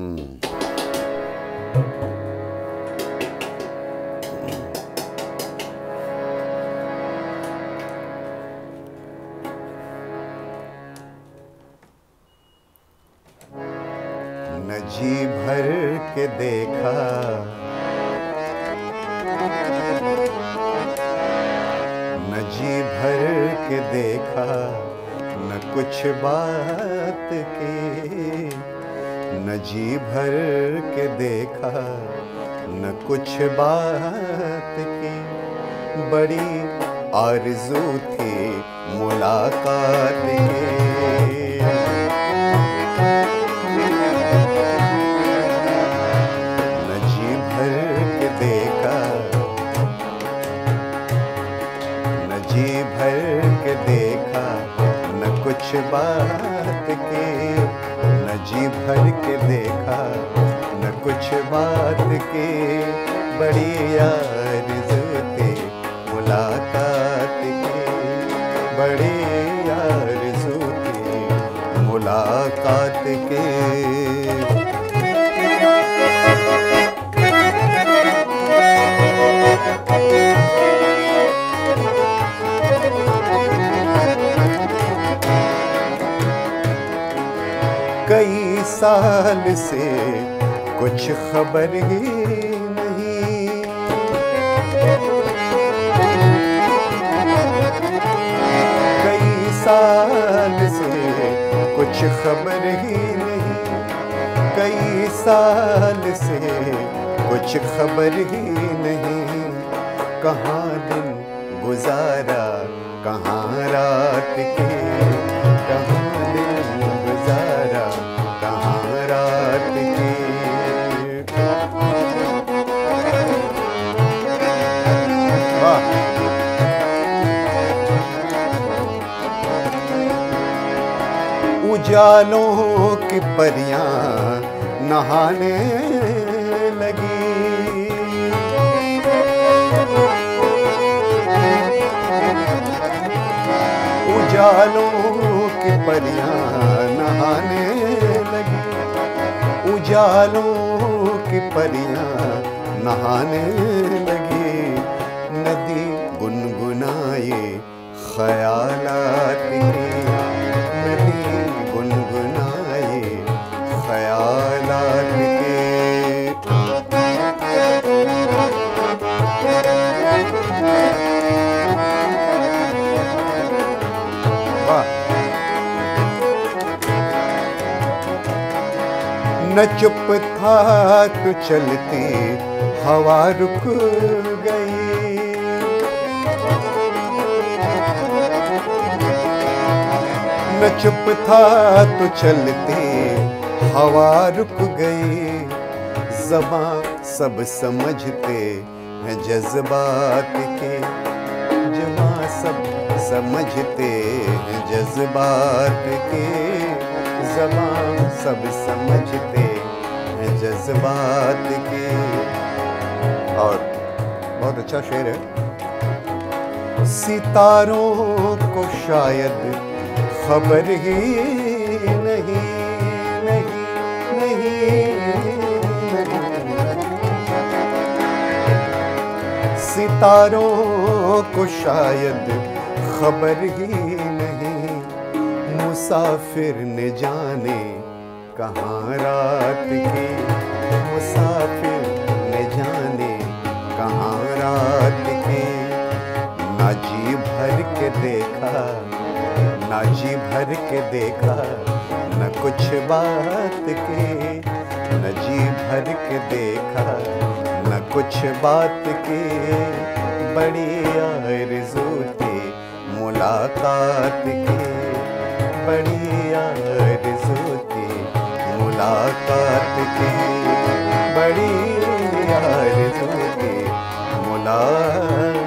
न जी भर के देखा। न जी भर के देखा। न कुछ बात की। न जी भर के देखा, न कुछ बात की। बड़ी आरज़ू थी मुलाकात की भर के देखा, न जी भर के देखा, न कुछ बात की। जी भर के देखा, न कुछ बात के बड़ी यार मुलाकात के बड़ी यार मुलाकात की कई साल से कुछ खबर ही नहीं। कई साल से कुछ खबर ही नहीं। कई साल से कुछ खबर ही नहीं। कहाँ दिन गुजारा, कहाँ रात की उजालों की परियाँ नहाने लगी। उजालों की परियाँ नहाने लगी। उजालों की परियाँ नहाने लगी। नदी गुनगुनाए ख्यालात। की चुप था, तू चलती हवा रुक गई। न चुप था तो चलती हवा रुक गई। जबा सब समझते हैं जज्बात के। जमा सब समझते हैं जज्बात के। जबा सब समझते हैं जज्बात के और बहुत अच्छा शेर है सितारों को शायद खबर ही नहीं नहीं नहीं। सितारों को शायद खबर ही मुसाफिर ने जाने कहाँ रात की। मुसाफिर ने जाने कहाँ रात की। ना जी भर के देखा, ना जी भर के देखा, न कुछ बात के। न जी भर के देखा, न कुछ बात के। बड़ी आरज़ू थी मुलाकात की। बड़ी थी मुलाकात की। बड़ी थी मुलाकात